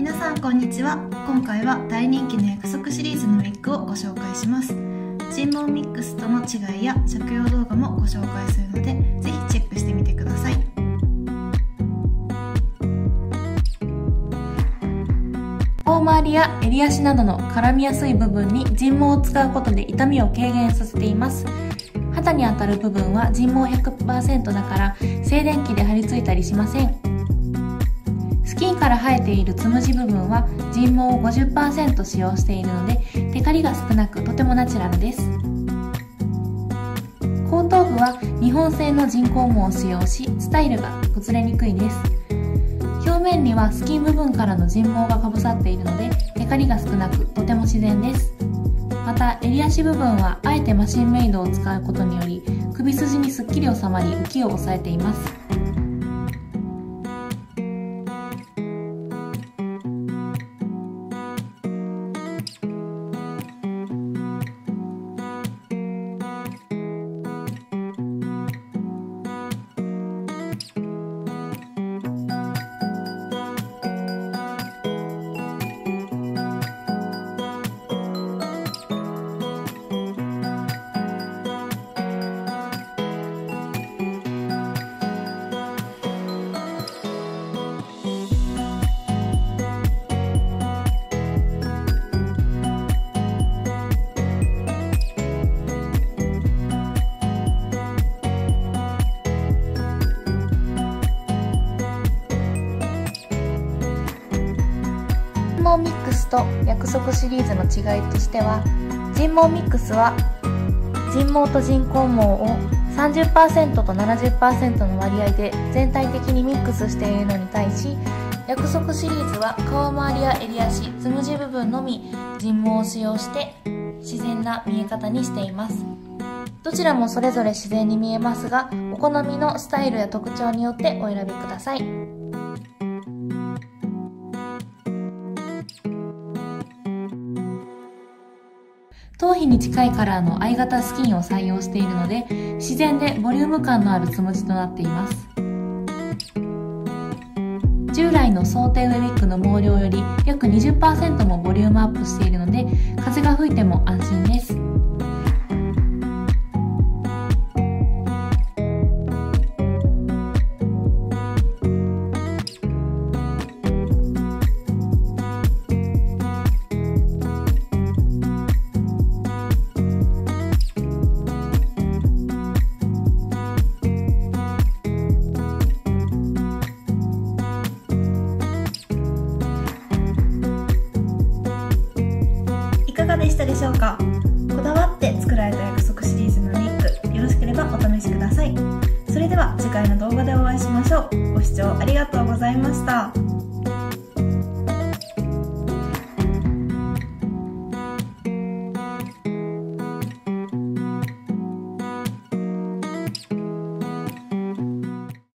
皆さんこんにちは。今回は大人気の約束シリーズのウィッグをご紹介します。人毛ミックスとの違いや着用動画もご紹介するのでぜひチェックしてみてください。頬周りや襟足などの絡みやすい部分に人毛を使うことで痛みを軽減させています。肌に当たる部分は人毛100%だから静電気で張り付いたりしません。スキンから生えているつむじ部分は人毛を50%使用しているのでテカリが少なくとてもナチュラルです。後頭部は日本製の人工毛を使用しスタイルが崩れにくいです。表面にはスキン部分からの人毛がかぶさっているのでテカリが少なくとても自然です。また襟足部分はあえてマシンメイドを使うことにより首筋にすっきり収まり浮きを抑えています。毛ミックスと約束シリーズの違いとしては人毛ミックスは人毛と人工毛を30%と70%の割合で全体的にミックスしているのに対し約束シリーズは顔周りや襟足つむじ部分のみ人毛を使用して自然な見え方にしています。どちらもそれぞれ自然に見えますがお好みのスタイルや特徴によってお選びください。頭皮に近いカラーの I 型スキンを採用しているので自然でボリューム感のあるつむじとなっています。従来の想定ウェウィッグの毛量より約20%もボリュームアップしているので風が吹いても安心です。でしたでしょうか？こだわって作られた約束シリーズのリンクよろしければお試しください。それでは次回の動画でお会いしましょう。ご視聴ありがとうございました。